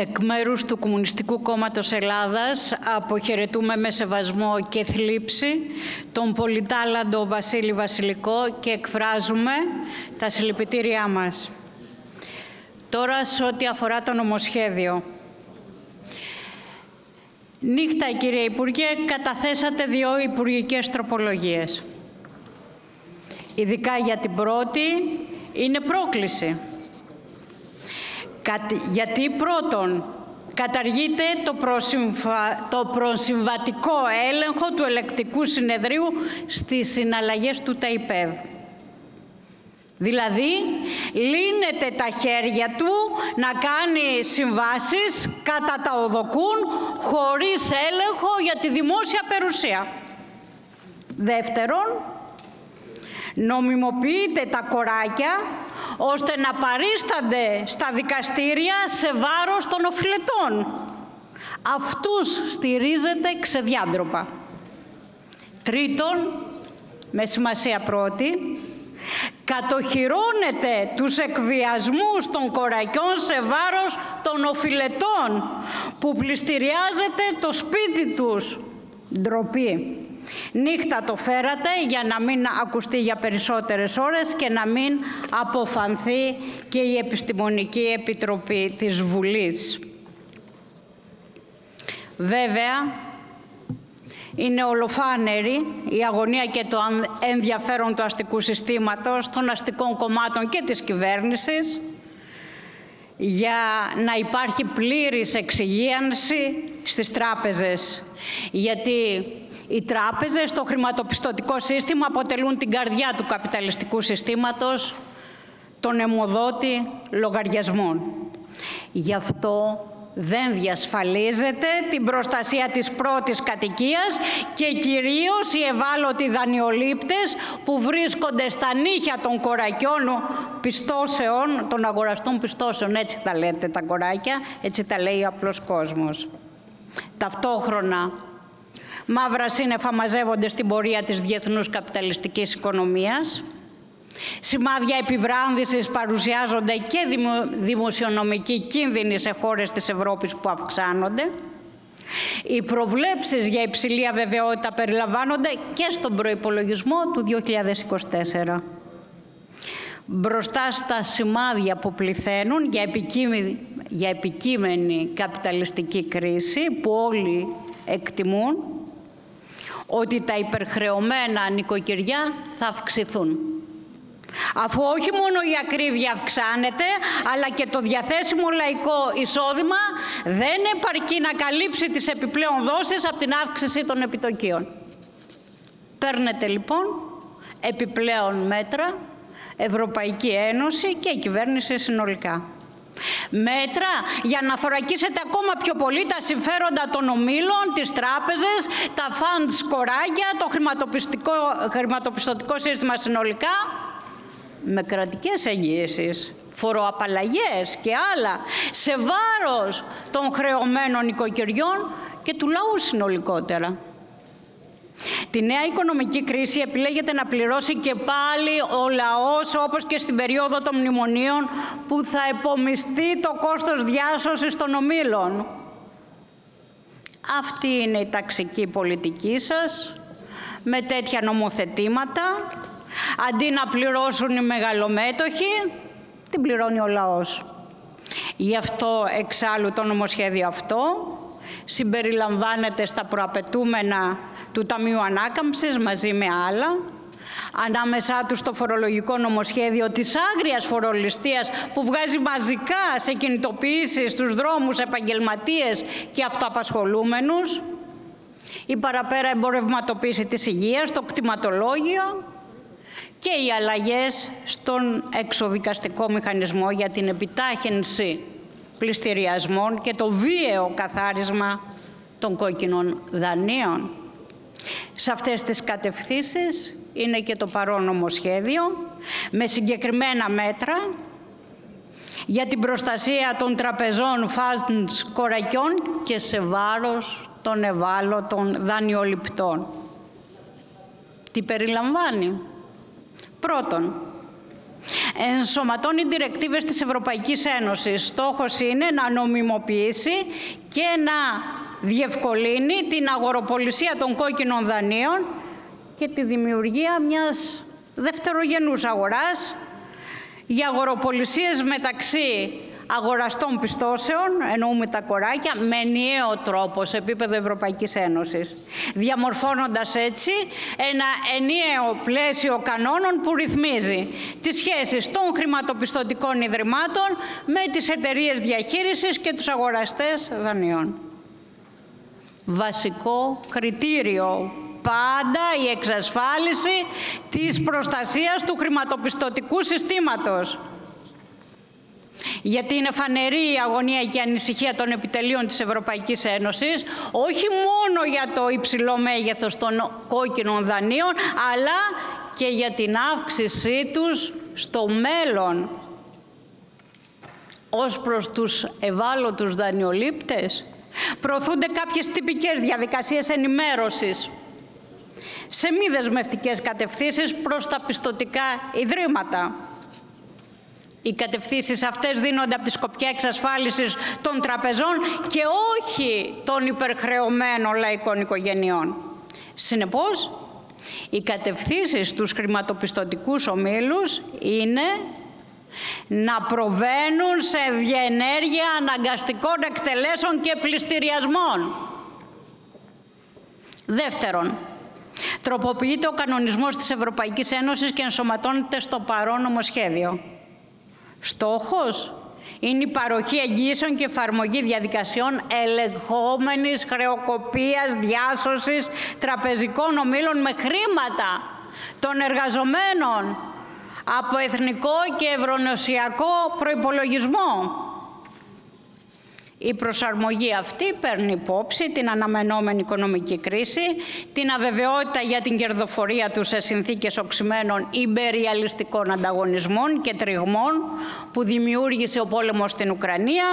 Εκ μέρους του Κομμουνιστικού Κόμματος Ελλάδας αποχαιρετούμε με σεβασμό και θλίψη τον πολυτάλαντο Βασίλη Βασιλικό και εκφράζουμε τα συλληπιτήριά μας. Τώρα σε ό,τι αφορά το νομοσχέδιο. Νύχτα κύριε Υπουργέ, καταθέσατε δύο υπουργικές τροπολογίες. Ειδικά για την πρώτη είναι πρόκληση γιατί πρώτον καταργείται το, προσυμβα... το προσυμβατικό έλεγχο του ελεκτικού συνεδρίου στις συναλλαγές του ΤΑΙΠΕΒ. Δηλαδή, λύνεται τα χέρια του να κάνει συμβάσεις κατά τα οδοκούν χωρίς έλεγχο για τη δημόσια περουσία. Δεύτερον, νομιμοποιείται τα κοράκια ώστε να παρίστανται στα δικαστήρια σε βάρος των οφειλετών. Αυτούς στηρίζεται ξεδιάντροπα. Τρίτον, με σημασία πρώτη, κατοχυρώνεται τους εκβιασμούς των κορακιών σε βάρος των οφειλετών που πληστηριάζεται το σπίτι τους. Ντροπή. Νύχτα το φέρατε για να μην ακουστεί για περισσότερες ώρες και να μην αποφανθεί και η Επιστημονική Επιτροπή της Βουλής. Βέβαια, είναι ολοφάνερη η αγωνία και το ενδιαφέρον του αστικού συστήματος, των αστικών κομμάτων και της κυβέρνησης για να υπάρχει πλήρης εξυγίανση στις τράπεζες. Γιατί οι τράπεζες, το χρηματοπιστωτικό σύστημα αποτελούν την καρδιά του καπιταλιστικού συστήματος, τον αιμοδότη λογαριασμών. Γι' αυτό δεν διασφαλίζεται την προστασία της πρώτης κατοικίας και κυρίως οι ευάλωτοι δανειολήπτες που βρίσκονται στα νύχια των κορακιών πιστώσεων, των αγοραστών πιστώσεων, έτσι τα λέτε τα κοράκια, έτσι τα λέει ο απλός κόσμος. Ταυτόχρονα μαύρα σύννεφα μαζεύονται στην πορεία της διεθνούς καπιταλιστικής οικονομίας. Σημάδια επιβράνδυσης παρουσιάζονται και δημοσιονομικοί κίνδυνοι σε χώρες της Ευρώπης που αυξάνονται. Οι προβλέψεις για υψηλή αβεβαιότητα περιλαμβάνονται και στον προϋπολογισμό του 2024. Μπροστά στα σημάδια που πληθαίνουν για επικείμενη, για επικείμενη καπιταλιστική κρίση που όλοι εκτιμούν, ότι τα υπερχρεωμένα νοικοκυριά θα αυξηθούν. Αφού όχι μόνο η ακρίβεια αυξάνεται, αλλά και το διαθέσιμο λαϊκό εισόδημα δεν επαρκεί να καλύψει τις επιπλέον δόσεις από την αύξηση των επιτοκίων. Παίρνετε λοιπόν επιπλέον μέτρα Ευρωπαϊκή Ένωση και η κυβέρνηση συνολικά. Μέτρα για να θωρακίσετε ακόμα πιο πολύ τα συμφέροντα των ομίλων, τις τράπεζες, τα funds κοράγια, το χρηματοπιστωτικό σύστημα συνολικά, με κρατικές εγγύησεις, φοροαπαλλαγές και άλλα, σε βάρος των χρεωμένων οικοκυριών και του λαού συνολικότερα. Τη νέα οικονομική κρίση επιλέγεται να πληρώσει και πάλι ο λαός όπως και στην περίοδο των μνημονίων που θα επομιστεί το κόστος διάσωσης των ομίλων. Αυτή είναι η ταξική πολιτική σας με τέτοια νομοθετήματα. Αντί να πληρώσουν οι μεγαλομέτοχοι, την πληρώνει ο λαός. Γι' αυτό εξάλλου το νομοσχέδιο αυτό συμπεριλαμβάνεται στα προαπαιτούμενα του Ταμείου Ανάκαμψης μαζί με άλλα, ανάμεσά τους το φορολογικό νομοσχέδιο της άγριας φορολιστίας που βγάζει μαζικά σε κινητοποιήσεις στους δρόμους επαγγελματίες και αυτοαπασχολούμενους, η παραπέρα εμπορευματοποίηση της υγείας, το κτηματολόγιο και οι αλλαγές στον εξοδικαστικό μηχανισμό για την επιτάχυνση πληστηριασμών και το βίαιο καθάρισμα των κόκκινων δανείων. Σε αυτές τις κατευθύνσεις είναι και το παρόν νομοσχέδιο με συγκεκριμένα μέτρα για την προστασία των τραπεζών φάντς κορακιών και σε βάρος των ευάλωτων δανειοληπτών. Τι περιλαμβάνει; Πρώτον, ενσωματώνει διρεκτίβες της Ευρωπαϊκής Ένωσης. Στόχος είναι να νομιμοποιήσει και να διευκολύνει την αγοροπολισία των κόκκινων δανείων και τη δημιουργία μιας δευτερογενούς αγοράς για αγοροπολισίες μεταξύ αγοραστών πιστώσεων, εννοούμε τα κοράκια, με ενιαίο τρόπο σε επίπεδο Ευρωπαϊκής Ένωσης, διαμορφώνοντας έτσι ένα ενιαίο πλαίσιο κανόνων που ρυθμίζει τις σχέσεις των χρηματοπιστωτικών ιδρυμάτων με τις εταιρείες διαχείρισης και τους αγοραστές δανείων. Βασικό κριτήριο πάντα η εξασφάλιση της προστασίας του χρηματοπιστωτικού συστήματος γιατί είναι φανερή η αγωνία και η ανησυχία των επιτελείων της Ευρωπαϊκής Ένωσης, όχι μόνο για το υψηλό μέγεθος των κόκκινων δανείων, αλλά και για την αύξησή τους στο μέλλον. Ως προς τους ευάλωτους δανειολήπτες, προωθούνται κάποιες τυπικές διαδικασίες ενημέρωσης σε μη δεσμευτικές κατευθύνσεις προς τα πιστοτικά ιδρύματα. Οι κατευθύνσεις αυτές δίνονται από τη σκοπιά εξασφάλισης των τραπεζών και όχι των υπερχρεωμένων λαϊκών οικογενειών. Συνεπώς, οι κατευθύνσεις στους χρηματοπιστωτικούς ομίλους είναι να προβαίνουν σε διενέργεια αναγκαστικών εκτελέσεων και πληστηριασμών. Δεύτερον, τροποποιείται ο κανονισμός της Ευρωπαϊκής Ένωσης και ενσωματώνεται στο παρόν νομοσχέδιο. Στόχος είναι η παροχή εγγύσεων και εφαρμογή διαδικασιών ελεγχόμενης χρεοκοπίας, διάσωσης τραπεζικών ομίλων με χρήματα των εργαζομένων από εθνικό και ευρωνοσιακό προϋπολογισμό. Η προσαρμογή αυτή παίρνει υπόψη την αναμενόμενη οικονομική κρίση, την αβεβαιότητα για την κερδοφορία του σε συνθήκες οξυμένων υπεριαλιστικών ανταγωνισμών και τριγμών που δημιούργησε ο πόλεμος στην Ουκρανία,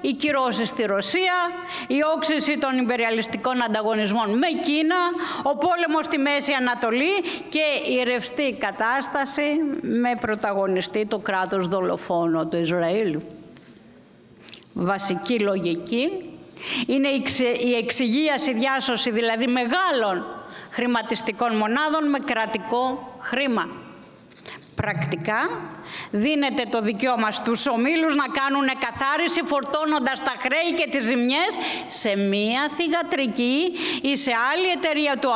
οι κυρώσεις στη Ρωσία, η όξυση των υπεριαλιστικών ανταγωνισμών με Κίνα, ο πόλεμος στη Μέση Ανατολή και η ρευστή κατάσταση με πρωταγωνιστή το κράτος δολοφόνο του Ισραήλ βασική λογική είναι η εξυγίαση διάσωση δηλαδή μεγάλων χρηματιστικών μονάδων με κρατικό χρήμα. Πρακτικά δίνεται το δικαίωμα στους ομίλους να κάνουν καθάριση φορτώνοντας τα χρέη και τις ζημιές σε μία θηγατρική ή σε άλλη εταιρεία του,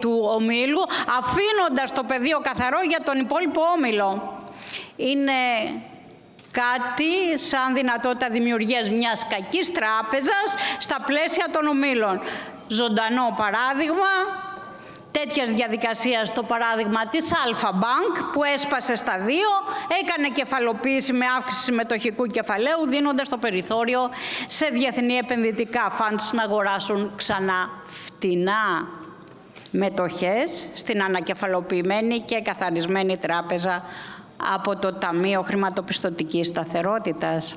του ομίλου αφήνοντας το πεδίο καθαρό για τον υπόλοιπο όμιλο. Είναι κάτι σαν δυνατότητα δημιουργίας μιας κακής τράπεζας στα πλαίσια των ομίλων. Ζωντανό παράδειγμα τέτοιας διαδικασίας στο παράδειγμα της Alpha Bank που έσπασε στα δύο, έκανε κεφαλοποίηση με αύξηση συμμετοχικού κεφαλαίου δίνοντας το περιθώριο σε διεθνή επενδυτικά funds να αγοράσουν ξανά φτηνά μετοχές στην ανακεφαλοποιημένη και καθαρισμένη τράπεζα από το Ταμείο Χρηματοπιστωτικής Σταθερότητας.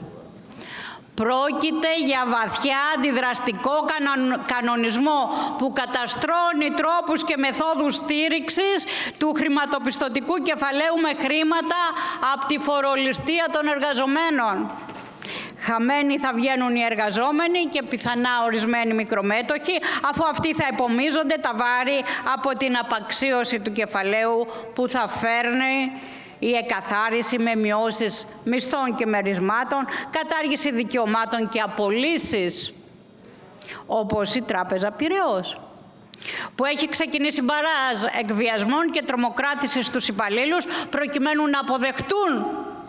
Πρόκειται για βαθιά αντιδραστικό κανονισμό που καταστρώνει τρόπους και μεθόδους στήριξης του χρηματοπιστωτικού κεφαλαίου με χρήματα από τη φορολιστία των εργαζομένων. Χαμένοι θα βγαίνουν οι εργαζόμενοι και πιθανά ορισμένοι μικρομέτοχοι, αφού αυτοί θα υπομίζονται τα βάρη από την απαξίωση του κεφαλαίου που θα φέρνει η εκαθάριση με μειώσεις μισθών και μερισμάτων, κατάργηση δικαιωμάτων και απολύσεις, όπως η Τράπεζα Πυραιός που έχει ξεκινήσει μπαράζ εκβιασμών και τρομοκράτησης στους υπαλλήλους προκειμένου να αποδεχτούν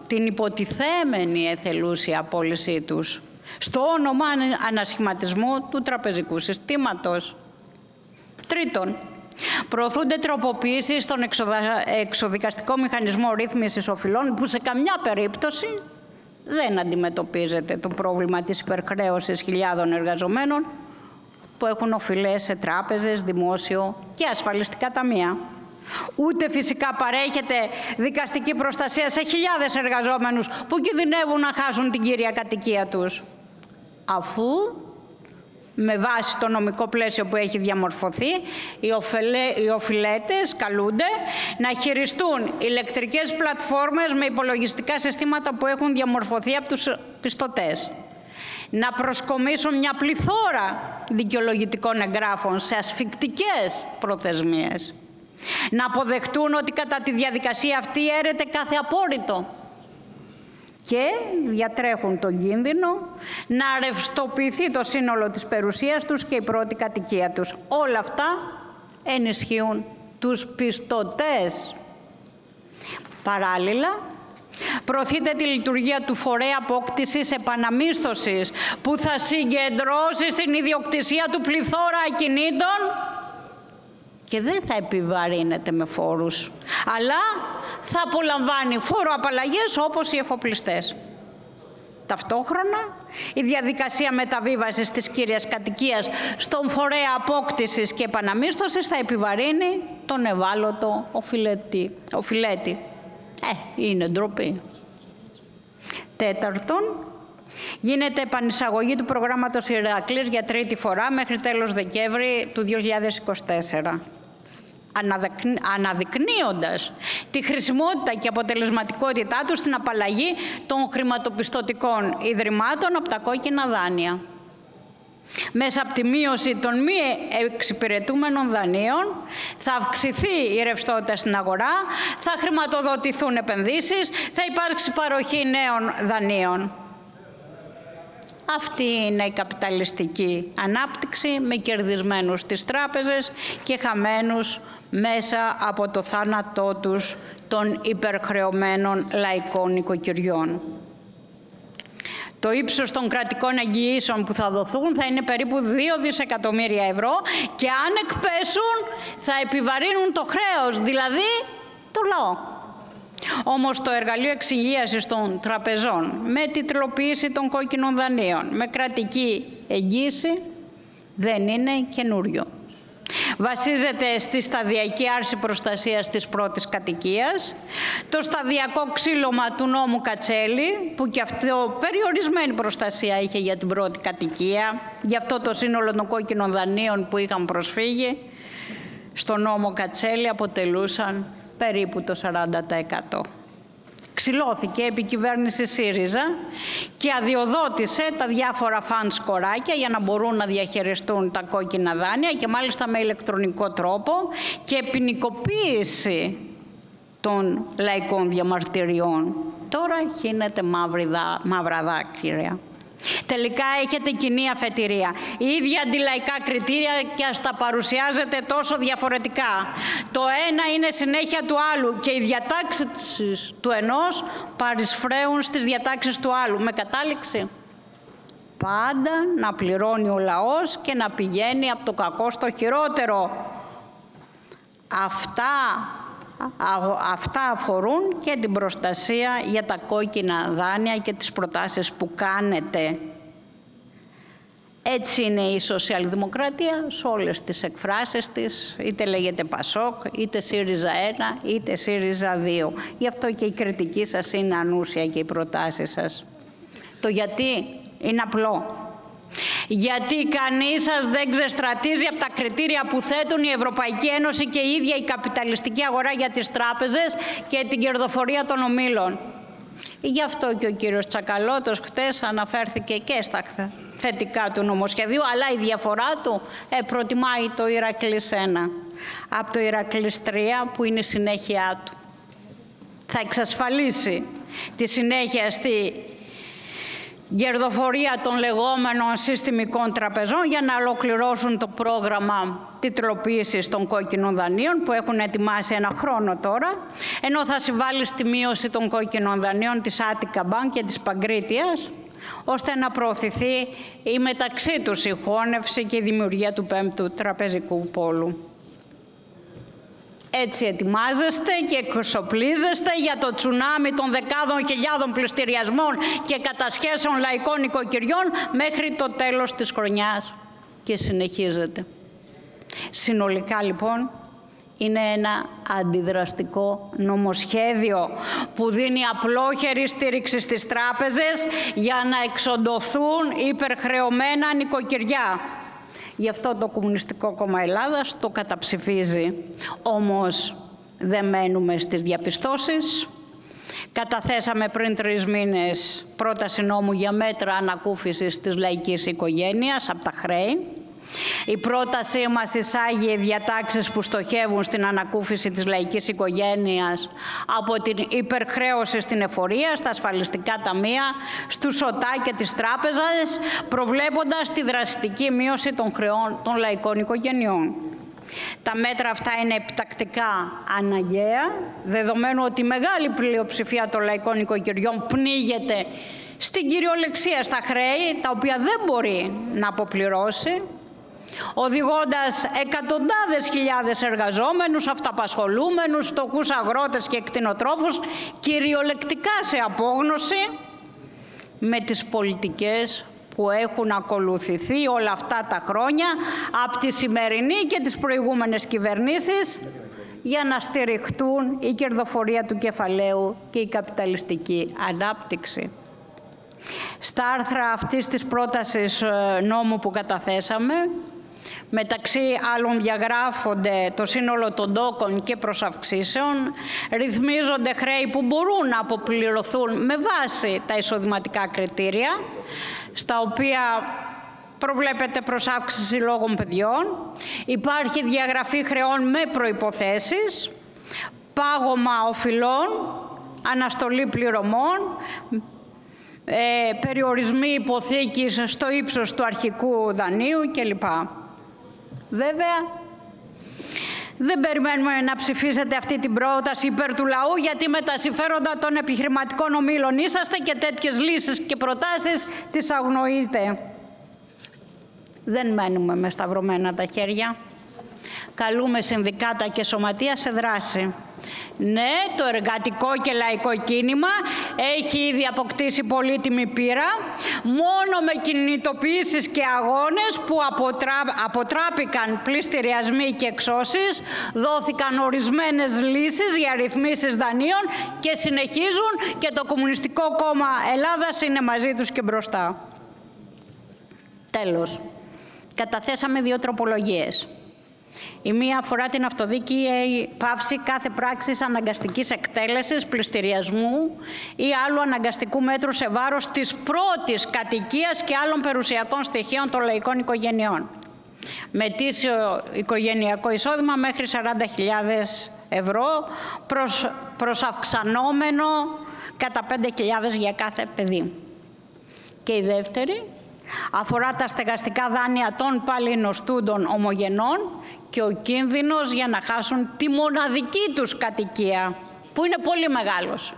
την υποτιθέμενη εθελούσια απόλυσή τους στο όνομα ανασχηματισμού του τραπεζικού συστήματος. Τρίτον, Προωθούνται τροποποιήσεις στον εξοδικαστικό μηχανισμό ρύθμισης οφειλών που σε καμιά περίπτωση δεν αντιμετωπίζεται το πρόβλημα της υπερχρέωσης χιλιάδων εργαζομένων που έχουν οφειλές σε τράπεζες, δημόσιο και ασφαλιστικά ταμεία. Ούτε φυσικά παρέχεται δικαστική προστασία σε χιλιάδες εργαζόμενους που κινδυνεύουν να χάσουν την κύρια κατοικία τους. Αφού με βάση το νομικό πλαίσιο που έχει διαμορφωθεί, οι οφειλέτες καλούνται να χειριστούν ηλεκτρικές πλατφόρμες με υπολογιστικά συστήματα που έχουν διαμορφωθεί από τους πιστωτές. Να προσκομίσουν μια πληθώρα δικαιολογητικών εγγράφων σε ασφικτικές προθεσμίες. Να αποδεχτούν ότι κατά τη διαδικασία αυτή έρεται κάθε απόρριτο και διατρέχουν τον κίνδυνο να ρευστοποιηθεί το σύνολο της περιουσίας τους και η πρώτη κατοικία τους. Όλα αυτά ενισχύουν τους πιστωτές. Παράλληλα, προωθείται τη λειτουργία του φορέα απόκτησης επαναμίσθωσης που θα συγκεντρώσει στην ιδιοκτησία του πληθώρα ακινήτων και δεν θα επιβαρύνεται με φόρους, αλλά θα απολαμβάνει φόρο απαλλαγές όπως οι εφοπλιστές. Ταυτόχρονα, η διαδικασία μεταβίβασης της κύριας κατοικίας στον φορέα απόκτησης και επαναμίσθωσης θα επιβαρύνει τον ευάλωτο οφειλέτη. οφειλέτη. Ε, είναι ντροπή. Τέταρτον, γίνεται επανεισαγωγή του προγράμματος Ηρακλής για τρίτη φορά μέχρι τέλος Δεκέμβρη του 2024 αναδεικνύοντας τη χρησιμότητα και αποτελεσματικότητά τους στην απαλλαγή των χρηματοπιστωτικών ιδρυμάτων από τα κόκκινα δάνεια. Μέσα από τη μείωση των μη εξυπηρετούμενων δανείων θα αυξηθεί η ρευστότητα στην αγορά, θα χρηματοδοτηθούν επενδύσεις, θα υπάρξει παροχή νέων δανείων. Αυτή είναι η καπιταλιστική ανάπτυξη με κερδισμένους τις τράπεζες και χαμένους μέσα από το θάνατό τους των υπερχρεωμένων λαϊκών οικοκυριών. Το ύψος των κρατικών εγγυήσεων που θα δοθούν θα είναι περίπου 2 δισεκατομμύρια ευρώ και αν εκπέσουν θα επιβαρύνουν το χρέος, δηλαδή το λαό. Όμως το εργαλείο εξυγίασης των τραπεζών με τιτλοποίηση των κόκκινων δανείων, με κρατική εγγύηση δεν είναι καινούριο. Βασίζεται στη σταδιακή άρση προστασίας της πρώτης κατοικίας, το σταδιακό ξύλωμα του νόμου Κατσέλη, που και αυτό περιορισμένη προστασία είχε για την πρώτη κατοικία, γι' αυτό το σύνολο των κόκκινων δανείων που είχαν προσφύγει, στο νόμο Κατσέλη αποτελούσαν περίπου το 40% ξυλώθηκε επί κυβέρνηση ΣΥΡΙΖΑ και αδειοδότησε τα διάφορα φαν σκοράκια για να μπορούν να διαχειριστούν τα κόκκινα δάνεια και μάλιστα με ηλεκτρονικό τρόπο και ποινικοποίηση των λαϊκών διαμαρτυριών. Τώρα γίνεται μαύρα δάκρυα. Τελικά έχετε κοινή αφετηρία. Η ίδια αντιλαϊκά κριτήρια και ας τα παρουσιάζετε τόσο διαφορετικά. Το ένα είναι συνέχεια του άλλου και οι διατάξεις του ενός παρισφρέουν στις διατάξεις του άλλου. Με κατάληξη. Πάντα να πληρώνει ο λαός και να πηγαίνει από το κακό στο χειρότερο. Αυτά Αυτά αφορούν και την προστασία για τα κόκκινα δάνεια και τις προτάσεις που κάνετε. Έτσι είναι η σοσιαλδημοκρατία σε όλες τις εκφράσεις της, είτε λέγεται Πασόκ, είτε ΣΥΡΙΖΑ 1, είτε ΣΥΡΙΖΑ 2. Γι' αυτό και η κριτική σας είναι ανούσια και οι προτάσεις σας. Το γιατί είναι απλό γιατί κανείς σας δεν ξεστρατίζει από τα κριτήρια που θέτουν η Ευρωπαϊκή Ένωση και η ίδια η καπιταλιστική αγορά για τις τράπεζες και την κερδοφορία των ομίλων. Γι' αυτό και ο κύριος Τσακαλώτος χτες αναφέρθηκε και στα θετικά του νομοσχεδίου, αλλά η διαφορά του ε, προτιμάει το Ηρακλής 1 από το Ηρακλής 3 που είναι η συνέχεια του. Θα εξασφαλίσει τη συνέχεια στη γερδοφορία των λεγόμενων συστημικών τραπεζών για να ολοκληρώσουν το πρόγραμμα τιτλοποίησης των κόκκινων δανείων που έχουν ετοιμάσει ένα χρόνο τώρα, ενώ θα συμβάλλει στη μείωση των κόκκινων δανείων της Attica Bank και της Παγκρίτιας, ώστε να προωθηθεί η μεταξύ τους συγχώνευση και η δημιουργία του πέμπτου τραπεζικού πόλου. Έτσι ετοιμάζεστε και εξοπλίζεστε για το τσουνάμι των δεκάδων χιλιάδων πληστηριασμών και κατασχέσεων λαϊκών οικοκυριών μέχρι το τέλος της χρονιάς και συνεχίζεται. Συνολικά λοιπόν είναι ένα αντιδραστικό νομοσχέδιο που δίνει απλόχερη στήριξη στις τράπεζες για να εξοντωθούν υπερχρεωμένα νοικοκυριά Γι' αυτό το Κομμουνιστικό Κόμμα Ελλάδας το καταψηφίζει. Όμως δεν μένουμε στις διαπιστώσεις. Καταθέσαμε πριν τρεις μήνες πρόταση νόμου για μέτρα ανακούφισης της λαϊκής οικογένειας από τα χρέη. Η πρότασή μας εισάγει διατάξεις που στοχεύουν στην ανακούφιση της λαϊκής οικογένειας από την υπερχρέωση στην εφορία, στα ασφαλιστικά ταμεία, στους ΣΟΤΑ και τις τράπεζες, προβλέποντας τη δραστική μείωση των χρεών των λαϊκών οικογενειών. Τα μέτρα αυτά είναι επιτακτικά αναγκαία, δεδομένου ότι η μεγάλη πλειοψηφία των λαϊκών οικογενειών πνίγεται στην κυριολεξία στα χρέη, τα οποία δεν μπορεί να αποπληρώσει, οδηγώντας εκατοντάδες χιλιάδες εργαζόμενους, αυταπασχολούμενους, φτωχούς αγρότες και εκτινοτρόφους κυριολεκτικά σε απόγνωση με τις πολιτικές που έχουν ακολουθηθεί όλα αυτά τα χρόνια από τη σημερινή και τις προηγούμενες κυβερνήσεις για να στηριχτούν η κερδοφορία του κεφαλαίου και η καπιταλιστική ανάπτυξη. Στα άρθρα αυτής της πρότασης ε, νόμου που καταθέσαμε Μεταξύ άλλων διαγράφονται το σύνολο των τόκων και προσαυξήσεων, ρυθμίζονται χρέη που μπορούν να αποπληρωθούν με βάση τα εισοδηματικά κριτήρια, στα οποία προβλέπεται προσάυξηση λόγων παιδιών, υπάρχει διαγραφή χρεών με προϋποθέσεις, πάγωμα οφειλών, αναστολή πληρωμών, ε, περιορισμοί υποθήκης στο ύψος του αρχικού δανείου κλπ. Βέβαια, δεν περιμένουμε να ψηφίσετε αυτή την πρόταση υπέρ του λαού γιατί με τα συμφέροντα των επιχειρηματικών ομίλων είσαστε και τέτοιες λύσεις και προτάσεις τις αγνοείτε. Δεν μένουμε με σταυρωμένα τα χέρια. Καλούμε συνδικάτα και σωματεία σε δράση. Ναι, το εργατικό και λαϊκό κίνημα έχει ήδη αποκτήσει πολύτιμη πείρα. Μόνο με κινητοποιήσεις και αγώνες που αποτρά... αποτράπηκαν πληστηριασμοί και εξώσεις, δόθηκαν ορισμένες λύσεις για ρυθμίσεις δανείων και συνεχίζουν και το Κομμουνιστικό Κόμμα Ελλάδας είναι μαζί τους και μπροστά. Τέλος, καταθέσαμε δύο τροπολογίες. Η μία αφορά την αυτοδίκη πάυση κάθε πράξης αναγκαστικής εκτέλεσης, πληστηριασμού ή άλλου αναγκαστικού μέτρου σε βάρος της πρώτης κατοικίας και άλλων περιουσιακών στοιχείων των λαϊκών οικογενειών. Με τίσιο οικογενειακό εισόδημα μέχρι 40.000 ευρώ προς, προς αυξανόμενο κατά 5.000 για κάθε παιδί. Και η δεύτερη αφορά τα στεγαστικά δάνεια των παλινοστούντων ομογενών και ο κίνδυνος για να χάσουν τη μοναδική τους κατοικία, που είναι πολύ μεγάλος.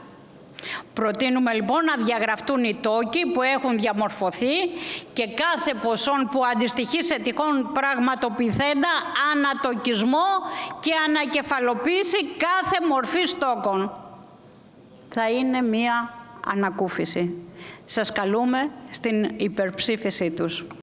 Προτείνουμε λοιπόν να διαγραφτούν οι τόκοι που έχουν διαμορφωθεί και κάθε ποσόν που αντιστοιχεί σε τυχόν πραγματοποιηθέντα ανατοκισμό και ανακεφαλοποίηση κάθε μορφής τόκων. Θα είναι μία ανακούφιση. Σας καλούμε στην υπερψήφισή τους.